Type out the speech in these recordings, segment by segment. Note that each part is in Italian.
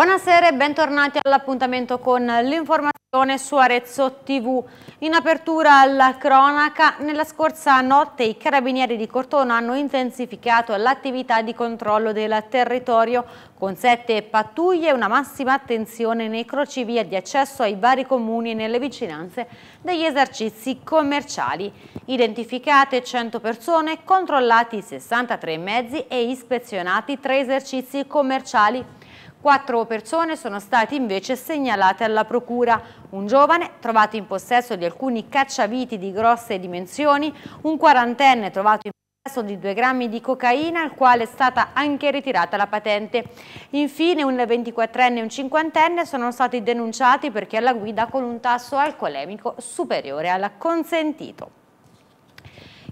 Buonasera e bentornati all'appuntamento con l'informazione su Arezzo TV. In apertura alla cronaca, nella scorsa notte i carabinieri di Cortona hanno intensificato l'attività di controllo del territorio con sette pattuglie e una massima attenzione nei crocevia di accesso ai vari comuni nelle vicinanze degli esercizi commerciali. Identificate 100 persone, controllati 63 mezzi e ispezionati tre esercizi commerciali Quattro persone sono state invece segnalate alla procura. Un giovane trovato in possesso di alcuni cacciaviti di grosse dimensioni, un quarantenne trovato in possesso di due grammi di cocaina al quale è stata anche ritirata la patente. Infine un 24enne e un cinquantenne sono stati denunciati perché alla guida con un tasso alcolemico superiore al consentito.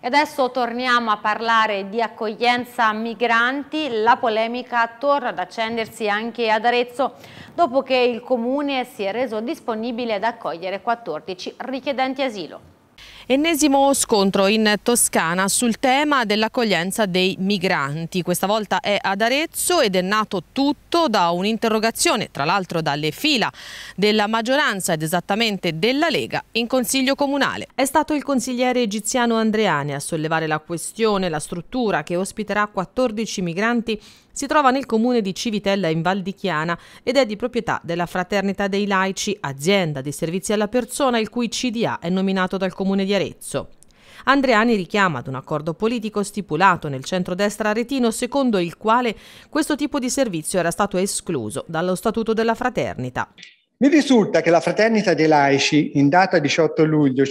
E adesso torniamo a parlare di accoglienza migranti. La polemica torna ad accendersi anche ad Arezzo dopo che il comune si è reso disponibile ad accogliere 14 richiedenti asilo. Ennesimo scontro in Toscana sul tema dell'accoglienza dei migranti. Questa volta è ad Arezzo ed è nato tutto da un'interrogazione, tra l'altro dalle fila della maggioranza ed esattamente della Lega in Consiglio Comunale. È stato il consigliere egiziano Andreani a sollevare la questione, la struttura che ospiterà 14 migranti si trova nel comune di Civitella in Val di Chiana ed è di proprietà della Fraternità dei Laici, azienda di servizi alla persona il cui CDA è nominato dal comune di Arezzo. Andreani richiama ad un accordo politico stipulato nel centrodestra aretino secondo il quale questo tipo di servizio era stato escluso dallo statuto della fraternita. Mi risulta che la Fraternità dei Laici, in data 18 luglio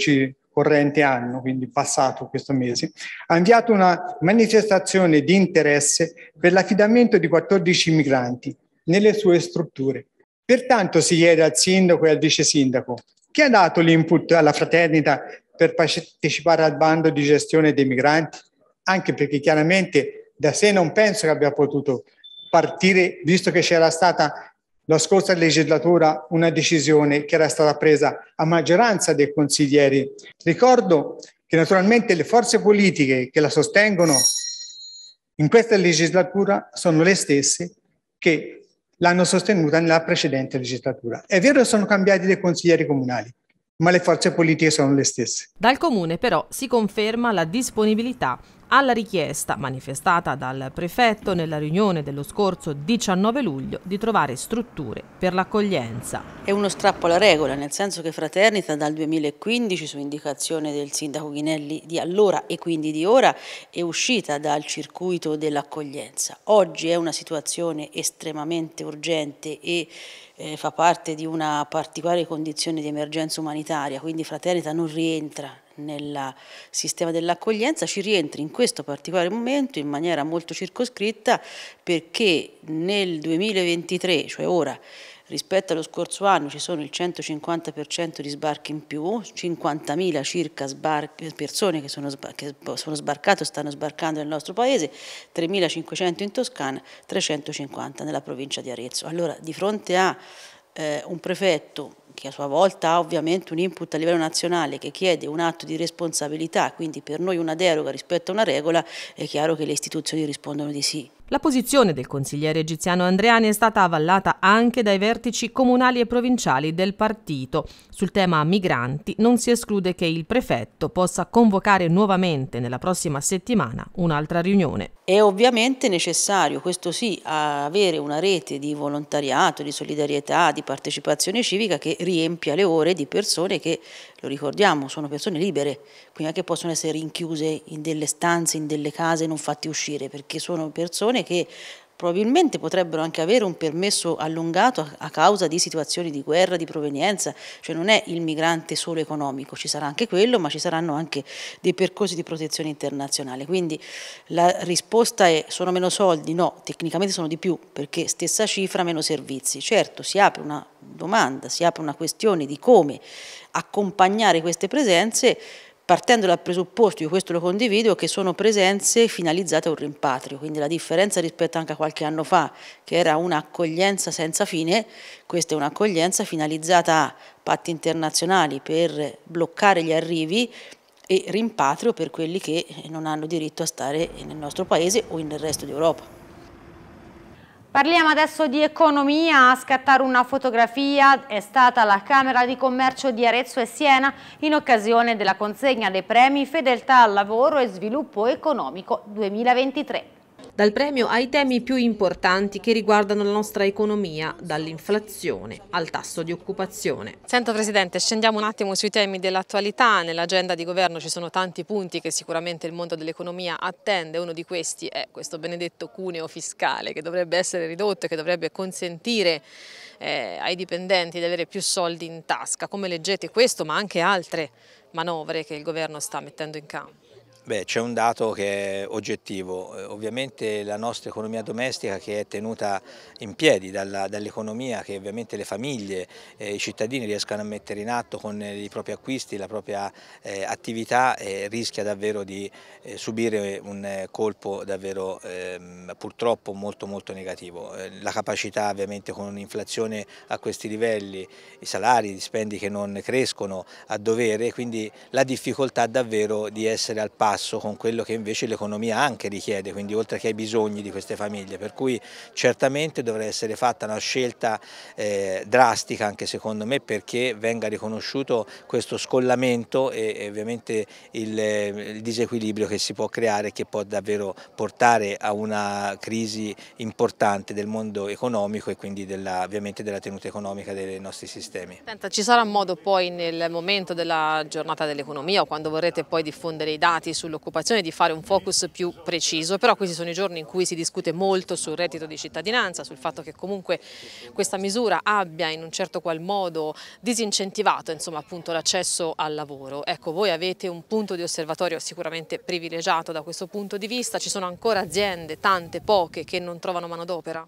corrente anno, quindi passato questo mese, ha inviato una manifestazione di interesse per l'affidamento di 14 migranti nelle sue strutture. Pertanto si chiede al sindaco e al vice sindaco chi ha dato l'input alla fraternita per partecipare al bando di gestione dei migranti, anche perché chiaramente da sé non penso che abbia potuto partire, visto che c'era stata la scorsa legislatura una decisione che era stata presa a maggioranza dei consiglieri. Ricordo che naturalmente le forze politiche che la sostengono in questa legislatura sono le stesse che l'hanno sostenuta nella precedente legislatura. È vero che sono cambiati dei consiglieri comunali, ma le forze politiche sono le stesse. Dal Comune però si conferma la disponibilità alla richiesta manifestata dal prefetto nella riunione dello scorso 19 luglio di trovare strutture per l'accoglienza. È uno strappo alla regola, nel senso che Fraternita dal 2015 su indicazione del sindaco Ghinelli di allora e quindi di ora è uscita dal circuito dell'accoglienza. Oggi è una situazione estremamente urgente e eh, fa parte di una particolare condizione di emergenza umanitaria, quindi Fraternita non rientra nel sistema dell'accoglienza, ci rientra in questo particolare momento in maniera molto circoscritta perché nel 2023, cioè ora, rispetto allo scorso anno ci sono il 150% di sbarchi in più, 50.000 circa persone che sono, che sono sbarcate o stanno sbarcando nel nostro paese, 3.500 in Toscana, 350 nella provincia di Arezzo. Allora di fronte a eh, un prefetto che a sua volta ha ovviamente un input a livello nazionale che chiede un atto di responsabilità, quindi per noi una deroga rispetto a una regola, è chiaro che le istituzioni rispondono di sì. La posizione del consigliere egiziano Andreani è stata avvallata anche dai vertici comunali e provinciali del partito. Sul tema migranti non si esclude che il prefetto possa convocare nuovamente nella prossima settimana un'altra riunione. È ovviamente necessario, questo sì, avere una rete di volontariato, di solidarietà, di partecipazione civica che riempia le ore di persone che, lo ricordiamo, sono persone libere, quindi anche possono essere rinchiuse in delle stanze, in delle case, non fatti uscire, perché sono persone che probabilmente potrebbero anche avere un permesso allungato a causa di situazioni di guerra, di provenienza, cioè non è il migrante solo economico, ci sarà anche quello, ma ci saranno anche dei percorsi di protezione internazionale. Quindi la risposta è sono meno soldi? No, tecnicamente sono di più, perché stessa cifra, meno servizi. Certo, si apre una domanda, si apre una questione di come accompagnare queste presenze partendo dal presupposto, io questo lo condivido, che sono presenze finalizzate a un rimpatrio, quindi la differenza rispetto anche a qualche anno fa, che era un'accoglienza senza fine, questa è un'accoglienza finalizzata a patti internazionali per bloccare gli arrivi e rimpatrio per quelli che non hanno diritto a stare nel nostro paese o nel resto d'Europa. Parliamo adesso di economia, a scattare una fotografia è stata la Camera di Commercio di Arezzo e Siena in occasione della consegna dei premi Fedeltà al Lavoro e Sviluppo Economico 2023 dal premio ai temi più importanti che riguardano la nostra economia, dall'inflazione al tasso di occupazione. Sento Presidente, scendiamo un attimo sui temi dell'attualità, nell'agenda di governo ci sono tanti punti che sicuramente il mondo dell'economia attende, uno di questi è questo benedetto cuneo fiscale che dovrebbe essere ridotto e che dovrebbe consentire eh, ai dipendenti di avere più soldi in tasca. Come leggete questo ma anche altre manovre che il governo sta mettendo in campo? Beh, c'è un dato che è oggettivo, eh, ovviamente la nostra economia domestica che è tenuta in piedi dall'economia che ovviamente le famiglie e i cittadini riescano a mettere in atto con i propri acquisti, la propria eh, attività eh, rischia davvero di eh, subire un eh, colpo davvero ehm, purtroppo molto molto negativo. Eh, la capacità ovviamente con un'inflazione a questi livelli, i salari, gli spendi che non crescono a dovere, quindi la difficoltà davvero di essere al passo passo con quello che invece l'economia anche richiede, quindi oltre che ai bisogni di queste famiglie, per cui certamente dovrà essere fatta una scelta eh, drastica anche secondo me perché venga riconosciuto questo scollamento e, e ovviamente il, il, disequilibrio che si può creare che può davvero portare a una crisi importante del mondo economico e quindi della, ovviamente della tenuta economica dei nostri sistemi. Senta, ci sarà modo poi nel momento della giornata dell'economia o quando vorrete poi diffondere i dati su sull'occupazione di fare un focus più preciso, però questi sono i giorni in cui si discute molto sul reddito di cittadinanza, sul fatto che comunque questa misura abbia in un certo qual modo disincentivato l'accesso al lavoro. Ecco, voi avete un punto di osservatorio sicuramente privilegiato da questo punto di vista, ci sono ancora aziende, tante, poche, che non trovano manodopera?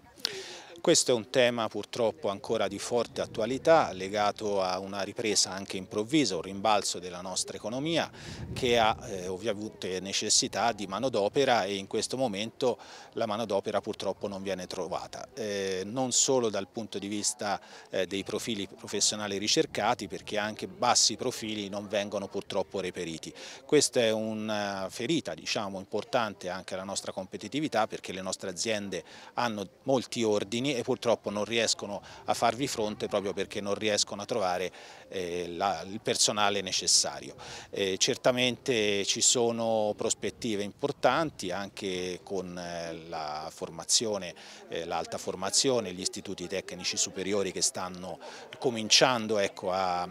Questo è un tema purtroppo ancora di forte attualità legato a una ripresa anche improvvisa, un rimbalzo della nostra economia che ha eh, ovviamente necessità di manodopera e in questo momento la manodopera purtroppo non viene trovata, eh, non solo dal punto di vista eh, dei profili professionali ricercati perché anche bassi profili non vengono purtroppo reperiti. Questa è una ferita diciamo, importante anche alla nostra competitività perché le nostre aziende hanno molti ordini e purtroppo non riescono a farvi fronte proprio perché non riescono a trovare eh, la, il personale necessario. Eh, certamente ci sono prospettive importanti anche con eh, la formazione, eh, l'alta formazione, gli istituti tecnici superiori che stanno cominciando ecco, a,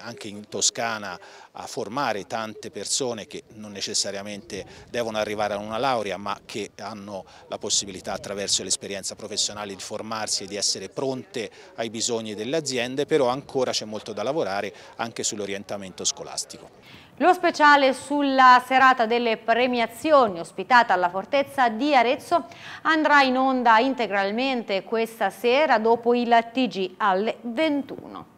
anche in Toscana a formare tante persone che non necessariamente devono arrivare a una laurea ma che hanno la possibilità attraverso l'esperienza professionale di formarsi e di essere pronte ai bisogni delle aziende, però ancora c'è molto da lavorare anche sull'orientamento scolastico. Lo speciale sulla serata delle premiazioni ospitata alla Fortezza di Arezzo andrà in onda integralmente questa sera dopo il TG alle 21.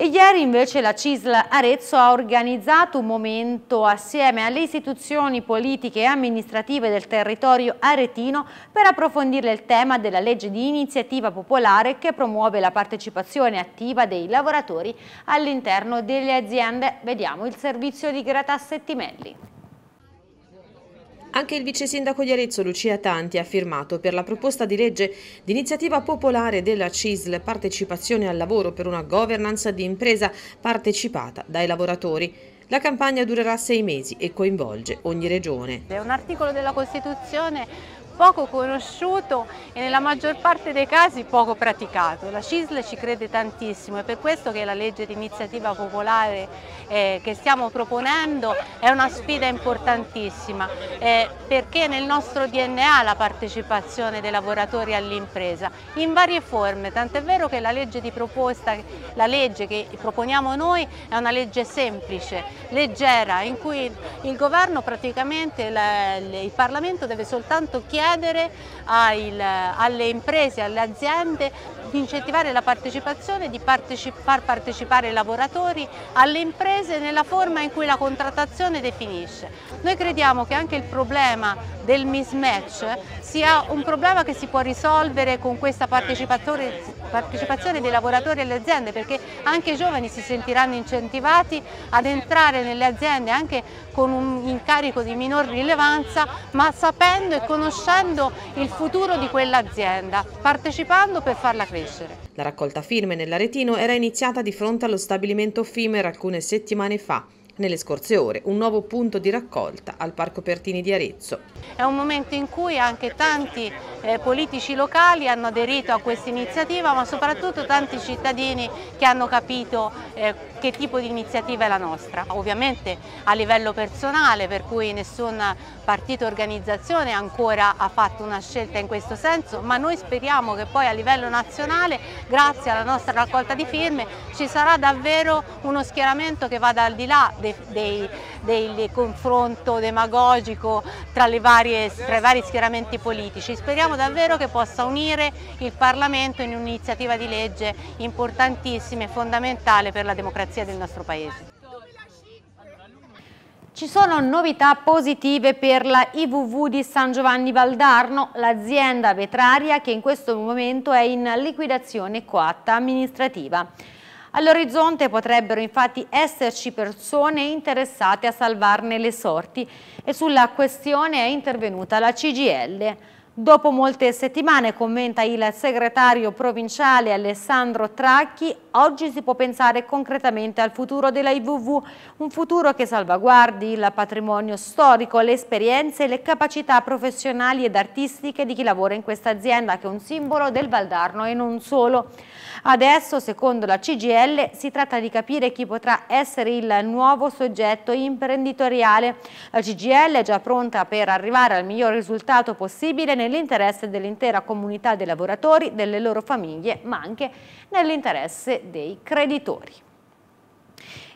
E ieri invece la CISL Arezzo ha organizzato un momento assieme alle istituzioni politiche e amministrative del territorio aretino per approfondire il tema della legge di iniziativa popolare che promuove la partecipazione attiva dei lavoratori all'interno delle aziende. Vediamo il servizio di Greta Settimelli. Anche il vice sindaco di Arezzo Lucia Tanti ha firmato per la proposta di legge d'iniziativa popolare della CISL Partecipazione al lavoro per una governance di impresa partecipata dai lavoratori. La campagna durerà sei mesi e coinvolge ogni regione. È un articolo della Costituzione poco conosciuto e nella maggior parte dei casi poco praticato. La CISL ci crede tantissimo, è per questo che la legge di iniziativa popolare eh, che stiamo proponendo è una sfida importantissima, eh, perché nel nostro DNA la partecipazione dei lavoratori all'impresa in varie forme, tant'è vero che la legge di proposta, la legge che proponiamo noi è una legge semplice, leggera, in cui il governo praticamente, il Parlamento deve soltanto chiedere ai, alle imprese, alle aziende di incentivare la partecipazione, di partecip far partecipare i lavoratori alle imprese nella forma in cui la contrattazione definisce. Noi crediamo che anche il problema del mismatch sia un problema che si può risolvere con questa partecipazione dei lavoratori alle aziende perché anche i giovani si sentiranno incentivati ad entrare nelle aziende anche con un incarico di minor rilevanza ma sapendo e conoscendo il futuro di quell'azienda, partecipando per farla crescere. La raccolta firme nell'Aretino era iniziata di fronte allo stabilimento Fimer alcune settimane fa nelle scorse ore un nuovo punto di raccolta al Parco Pertini di Arezzo. È un momento in cui anche tanti eh, politici locali hanno aderito a questa iniziativa ma soprattutto tanti cittadini che hanno capito eh, che tipo di iniziativa è la nostra. Ovviamente a livello personale per cui nessun partito o organizzazione ancora ha fatto una scelta in questo senso ma noi speriamo che poi a livello nazionale grazie alla nostra raccolta di firme ci sarà davvero uno schieramento che vada al di là dei dei, del confronto demagogico tra, varie, tra i vari schieramenti politici. Speriamo davvero che possa unire il Parlamento in un'iniziativa di legge importantissima e fondamentale per la democrazia del nostro Paese. Ci sono novità positive per la IVV di San Giovanni Valdarno, l'azienda vetraria che in questo momento è in liquidazione coatta amministrativa. All'orizzonte potrebbero infatti esserci persone interessate a salvarne le sorti e sulla questione è intervenuta la CGL. Dopo molte settimane, commenta il segretario provinciale Alessandro Tracchi, oggi si può pensare concretamente al futuro della IVV, un futuro che salvaguardi il patrimonio storico, le esperienze e le capacità professionali ed artistiche di chi lavora in questa azienda che è un simbolo del Valdarno e non solo. Adesso, secondo la CGL, si tratta di capire chi potrà essere il nuovo soggetto imprenditoriale. La CGL è già pronta per arrivare al miglior risultato possibile nell'interesse dell'intera comunità dei lavoratori, delle loro famiglie, ma anche nell'interesse dei creditori.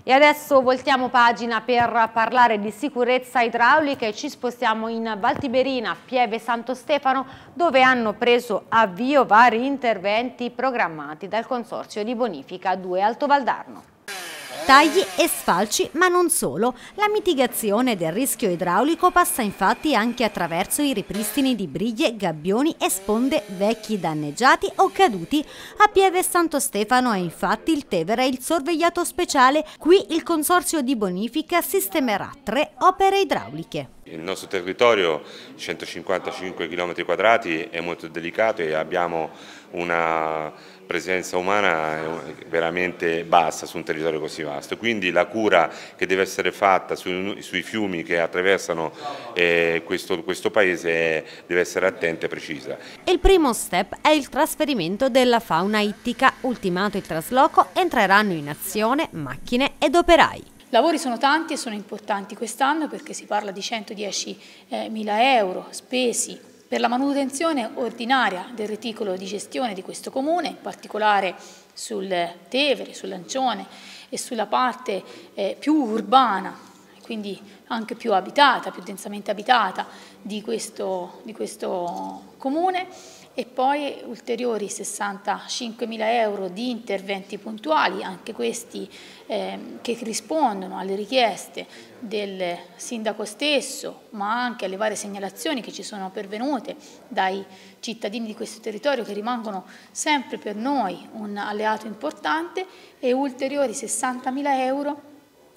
E adesso voltiamo pagina per parlare di sicurezza idraulica e ci spostiamo in Valtiberina, Pieve Santo Stefano, dove hanno preso avvio vari interventi programmati dal Consorzio di Bonifica 2 Alto Valdarno. Tagli e sfalci, ma non solo. La mitigazione del rischio idraulico passa infatti anche attraverso i ripristini di briglie, gabbioni e sponde vecchi danneggiati o caduti. A Pieve Santo Stefano è infatti il Tevere il sorvegliato speciale. Qui il consorzio di bonifica sistemerà tre opere idrauliche. Il nostro territorio, 155 km quadrati, è molto delicato e abbiamo una presenza umana veramente bassa su un territorio così vasto, quindi la cura che deve essere fatta su, sui fiumi che attraversano eh, questo, questo, paese deve essere attenta e precisa. Il primo step è il trasferimento della fauna ittica, ultimato il trasloco entreranno in azione macchine ed operai. Lavori sono tanti e sono importanti quest'anno perché si parla di 110 eh, mila euro spesi per la manutenzione ordinaria del reticolo di gestione di questo comune, in particolare sul Tevere, sul Lancione e sulla parte eh, più urbana, quindi anche più abitata, più densamente abitata di questo, di questo comune e poi ulteriori 65 mila euro di interventi puntuali, anche questi eh, che rispondono alle richieste del sindaco stesso, ma anche alle varie segnalazioni che ci sono pervenute dai cittadini di questo territorio che rimangono sempre per noi un alleato importante e ulteriori 60 mila euro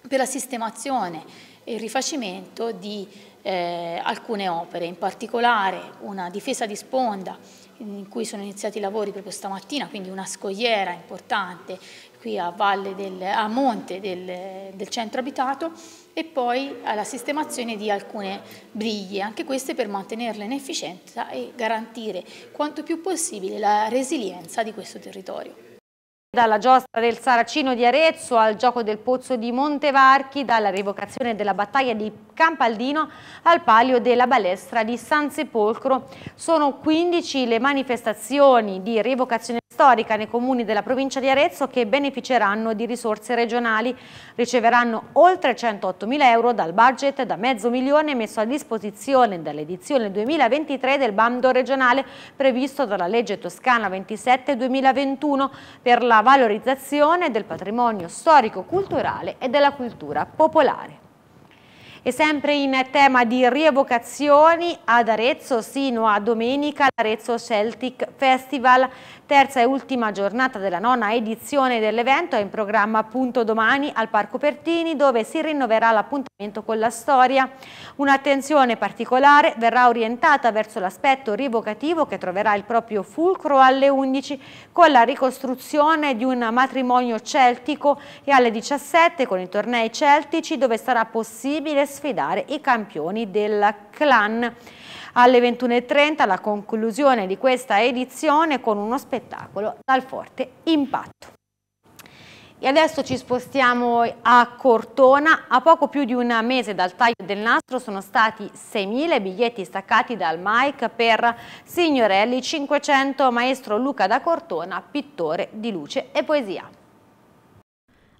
per la sistemazione e il rifacimento di eh, alcune opere, in particolare una difesa di sponda in cui sono iniziati i lavori proprio stamattina, quindi una scogliera importante qui a, del, a monte del, del centro abitato e poi alla sistemazione di alcune briglie, anche queste per mantenerle in efficienza e garantire quanto più possibile la resilienza di questo territorio. Dalla giostra del Saracino di Arezzo al gioco del pozzo di Montevarchi, dalla rivocazione della battaglia di Campaldino al palio della balestra di San Sepolcro. Sono 15 le manifestazioni di rivocazione storica nei comuni della provincia di Arezzo che beneficeranno di risorse regionali. Riceveranno oltre 108 mila euro dal budget da mezzo milione messo a disposizione dall'edizione 2023 del bando regionale previsto dalla legge toscana 27-2021 per la valorizzazione del patrimonio storico-culturale e della cultura popolare. E sempre in tema di rievocazioni, ad Arezzo sino a domenica l'Arezzo Celtic Festival Terza e ultima giornata della nona edizione dell'evento è in programma appunto domani al Parco Pertini dove si rinnoverà l'appuntamento con la storia. Un'attenzione particolare verrà orientata verso l'aspetto rivocativo che troverà il proprio fulcro alle 11 con la ricostruzione di un matrimonio celtico e alle 17 con i tornei celtici dove sarà possibile sfidare i campioni del clan alle 21.30 la conclusione di questa edizione con uno spettacolo dal forte impatto. E adesso ci spostiamo a Cortona. A poco più di un mese dal taglio del nastro sono stati 6.000 biglietti staccati dal Mike per Signorelli 500, maestro Luca da Cortona, pittore di luce e poesia.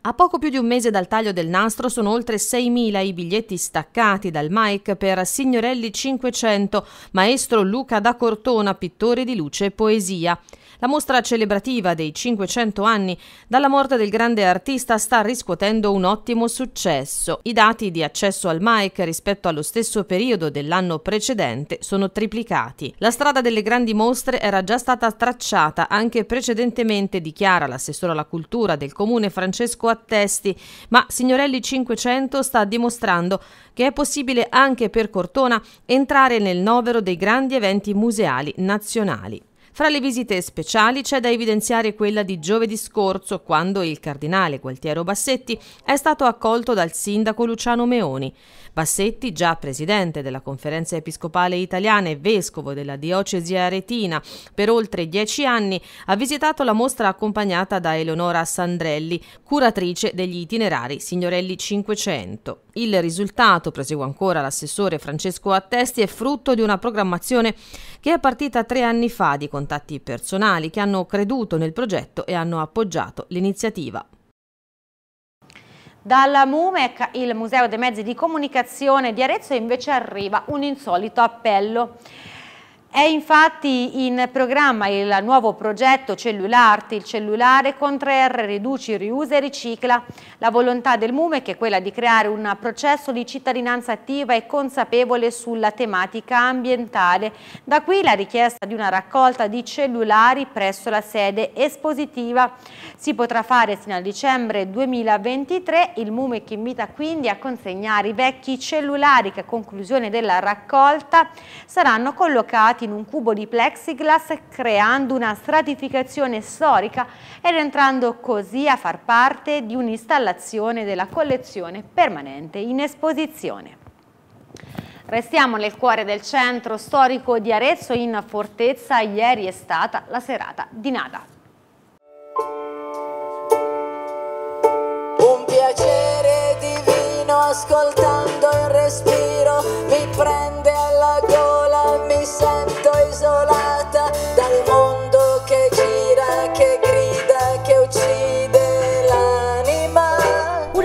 A poco più di un mese dal taglio del nastro sono oltre 6.000 i biglietti staccati dal Mike per Signorelli 500, maestro Luca da Cortona, pittore di luce e poesia. La mostra celebrativa dei 500 anni dalla morte del grande artista sta riscuotendo un ottimo successo. I dati di accesso al MAIC rispetto allo stesso periodo dell'anno precedente sono triplicati. La strada delle grandi mostre era già stata tracciata anche precedentemente, dichiara l'assessore alla cultura del comune Francesco Attesti, ma Signorelli 500 sta dimostrando che è possibile anche per Cortona entrare nel novero dei grandi eventi museali nazionali. Fra le visite speciali c'è da evidenziare quella di giovedì scorso, quando il cardinale Gualtiero Bassetti è stato accolto dal sindaco Luciano Meoni. Bassetti, già presidente della Conferenza Episcopale Italiana e vescovo della diocesi aretina per oltre dieci anni, ha visitato la mostra accompagnata da Eleonora Sandrelli, curatrice degli itinerari Signorelli 500. Il risultato, prosegue ancora l'assessore Francesco Attesti, è frutto di una programmazione che è partita tre anni fa di contatti personali che hanno creduto nel progetto e hanno appoggiato l'iniziativa. Dalla MUMEC, il Museo dei Mezzi di Comunicazione di Arezzo, invece arriva un insolito appello. È infatti in programma il nuovo progetto Cellulart, il cellulare con 3R riduci, riusa e ricicla. La volontà del MUMEC è quella di creare un processo di cittadinanza attiva e consapevole sulla tematica ambientale. Da qui la richiesta di una raccolta di cellulari presso la sede espositiva. Si potrà fare fino al dicembre 2023. Il MUMEC invita quindi a consegnare i vecchi cellulari che a conclusione della raccolta saranno collocati in un cubo di plexiglass creando una stratificazione storica ed entrando così a far parte di un'installazione della collezione permanente in esposizione. Restiamo nel cuore del centro storico di Arezzo in Fortezza, ieri è stata la serata di Nada. Un piacere divino ascoltando il respiro mi prende alla gola, mi sento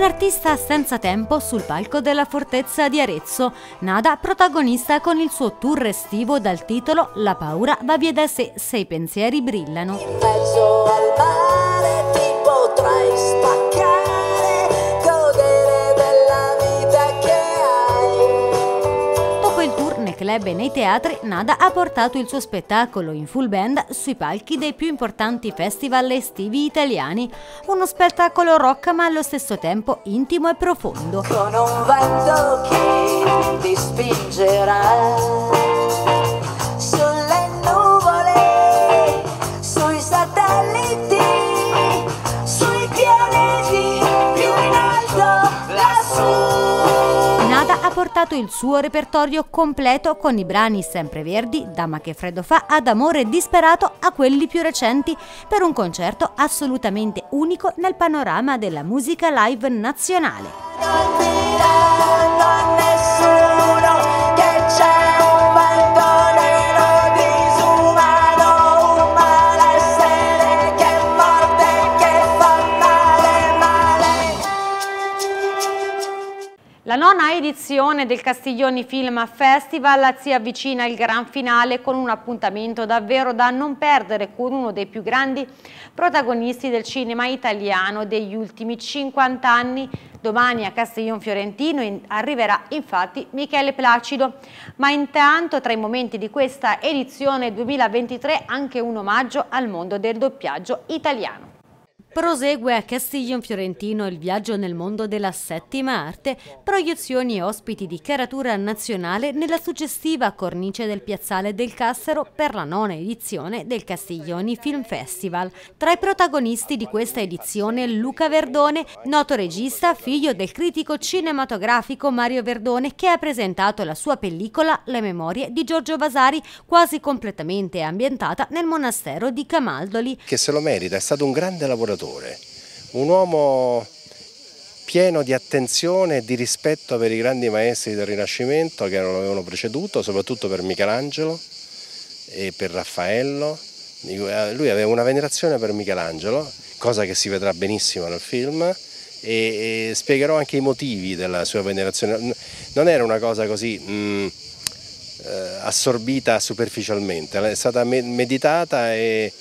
Un artista senza tempo sul palco della fortezza di Arezzo. Nada protagonista con il suo tour estivo dal titolo La paura va via da sé se i pensieri brillano. In mezzo al mare ti potrai club e nei teatri, Nada ha portato il suo spettacolo in full band sui palchi dei più importanti festival estivi italiani. Uno spettacolo rock ma allo stesso tempo intimo e profondo. Con un vento che ti spingerà Portato il suo repertorio completo con i brani sempreverdi, Dama che freddo fa, ad amore disperato a quelli più recenti per un concerto assolutamente unico nel panorama della musica live nazionale. La nona edizione del Castiglioni Film Festival si avvicina al gran finale con un appuntamento davvero da non perdere con uno dei più grandi protagonisti del cinema italiano degli ultimi 50 anni. Domani a Castiglion Fiorentino arriverà infatti Michele Placido, ma intanto tra i momenti di questa edizione 2023 anche un omaggio al mondo del doppiaggio italiano. Prosegue a Castiglion Fiorentino il viaggio nel mondo della settima arte, proiezioni e ospiti di caratura nazionale nella suggestiva cornice del piazzale del Cassero per la nona edizione del Castiglioni Film Festival. Tra i protagonisti di questa edizione Luca Verdone, noto regista, figlio del critico cinematografico Mario Verdone che ha presentato la sua pellicola Le memorie di Giorgio Vasari, quasi completamente ambientata nel monastero di Camaldoli. Che se lo merita, è stato un grande lavoratore educatore, un uomo pieno di attenzione e di rispetto per i grandi maestri del Rinascimento che lo avevano preceduto, soprattutto per Michelangelo e per Raffaello. Lui aveva una venerazione per Michelangelo, cosa che si vedrà benissimo nel film, e, spiegherò anche i motivi della sua venerazione. Non era una cosa così mh, mm, eh, assorbita superficialmente, è stata meditata e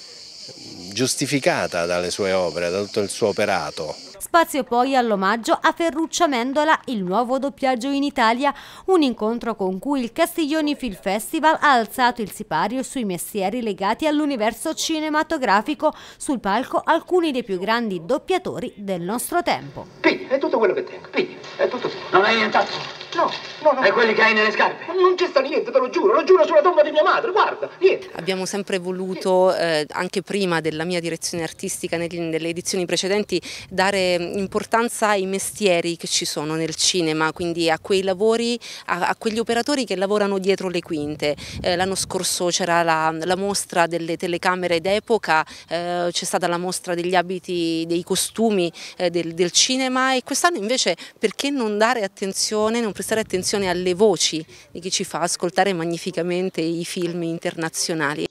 giustificata dalle sue opere, da tutto il suo operato. Spazio poi all'omaggio a Ferruccia Mendola, il nuovo doppiaggio in Italia, un incontro con cui il Castiglioni Film Festival ha alzato il sipario sui mestieri legati all'universo cinematografico, sul palco alcuni dei più grandi doppiatori del nostro tempo. Pigli, è tutto quello che tengo, pigli, è tutto. Non hai nient'altro? No, no, no. E quelli che hai nelle scarpe? Non c'è sta niente, te lo giuro, lo giuro sulla tomba di mia madre, guarda, niente. Abbiamo sempre voluto, eh, anche prima della mia direzione artistica, nelle edizioni precedenti, dare importanza ai mestieri che ci sono nel cinema, quindi a quei lavori, a, a quegli operatori che lavorano dietro le quinte. Eh, L'anno scorso c'era la, la, mostra delle telecamere d'epoca, eh, c'è stata la mostra degli abiti, dei costumi eh, del, del cinema e quest'anno invece perché non dare attenzione, non prestare attenzione alle voci di chi ci fa ascoltare magnificamente i film internazionali.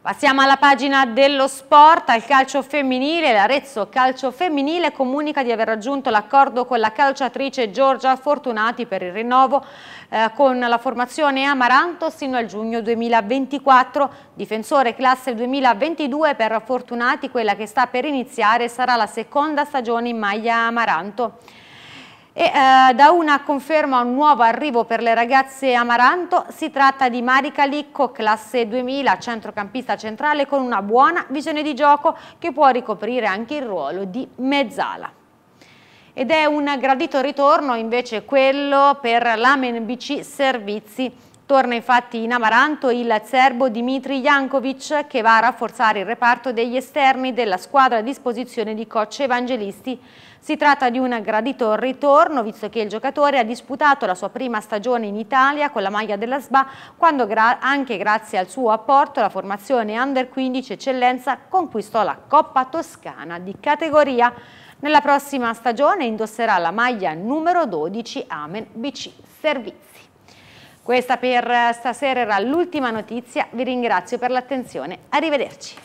Passiamo alla pagina dello sport, al calcio femminile. L'Arezzo Calcio Femminile comunica di aver raggiunto l'accordo con la calciatrice Giorgia Fortunati per il rinnovo eh, con la formazione Amaranto sino al giugno 2024. Difensore classe 2022 per Fortunati, quella che sta per iniziare sarà la seconda stagione in maglia Amaranto e eh, da una conferma a un nuovo arrivo per le ragazze Amaranto si tratta di Marica Licco, classe 2000, centrocampista centrale con una buona visione di gioco che può ricoprire anche il ruolo di mezzala. Ed è un gradito ritorno invece quello per l'Amen BC Servizi. Torna infatti in Amaranto il serbo Dimitri Jankovic che va a rafforzare il reparto degli esterni della squadra a disposizione di coach evangelisti si tratta di un gradito ritorno visto che il giocatore ha disputato la sua prima stagione in Italia con la maglia della SBA quando gra anche grazie al suo apporto la formazione Under 15 Eccellenza conquistò la Coppa Toscana di categoria. Nella prossima stagione indosserà la maglia numero 12 Amen BC Servizi. Questa per stasera era l'ultima notizia, vi ringrazio per l'attenzione, arrivederci.